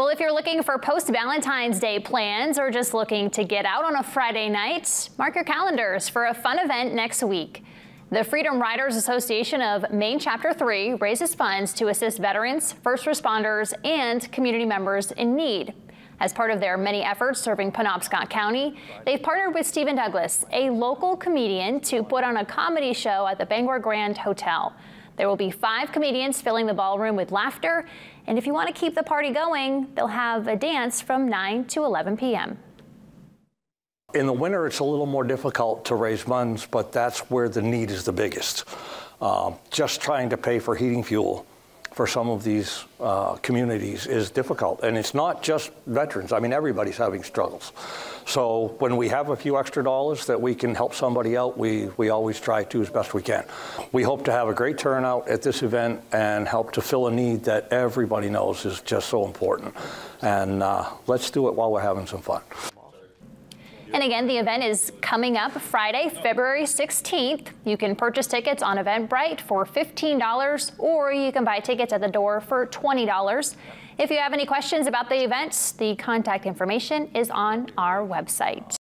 Well, if you're looking for post-Valentine's Day plans or just looking to get out on a Friday night, mark your calendars for a fun event next week. The Freedom Riders Association of Maine Chapter 3 raises funds to assist veterans, first responders, and community members in need. As part of their many efforts serving Penobscot County, they've partnered with Stephen Douglas, a local comedian, to put on a comedy show at the Bangor Grand Hotel. There will be five comedians filling the ballroom with laughter, and if you want to keep the party going, they'll have a dance from 9 to 11 p.m. In the winter, it's a little more difficult to raise funds, but that's where the need is the biggest. Uh, just trying to pay for heating fuel for some of these uh, communities is difficult. And it's not just veterans. I mean, everybody's having struggles. So when we have a few extra dollars that we can help somebody out, we, we always try to as best we can. We hope to have a great turnout at this event and help to fill a need that everybody knows is just so important. And uh, let's do it while we're having some fun. And again, the event is coming up Friday, February 16th. You can purchase tickets on Eventbrite for $15 or you can buy tickets at the door for $20. If you have any questions about the event, the contact information is on our website.